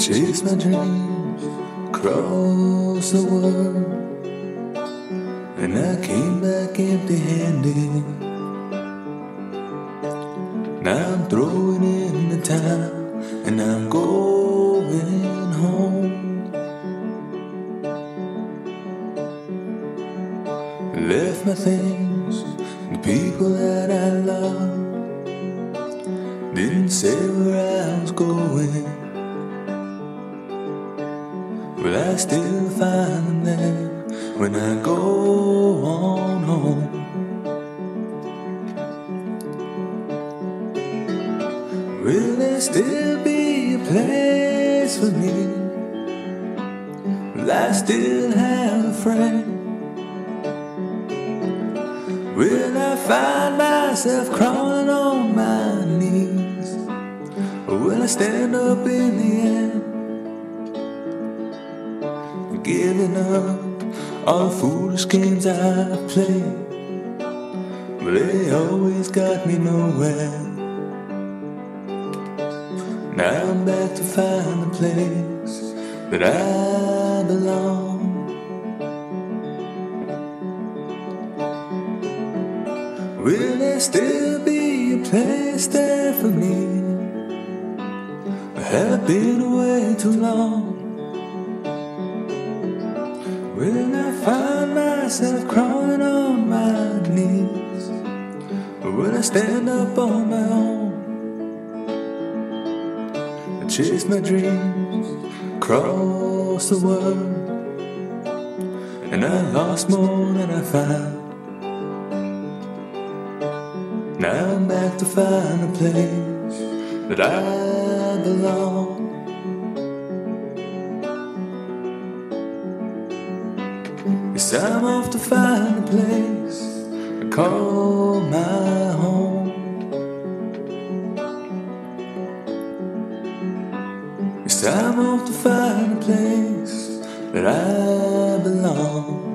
chase my dreams across the world. And I came back empty handed. Now I'm throwing in the towel and I'm going home. Left my things, the people that I love. Didn't say where I was going. But I still find them when I go on home. Will there still be a place for me? Will I still have a friend? Will I find myself crawling on my knees? Or will I stand up in the end? Giving up all the foolish games I played, but they always got me nowhere. Now I'm back to find the place that I belong. Will there still be a place there for me? Or have I been away too long? Will I find myself crawling on my knees? Or will I stand up on my own? I chase my dreams across the world, and I lost more than I found. Now I'm back to find a place that I belong. Yes, I'm off to find a place I call my home. Yes, I'm off to find a place that I belong.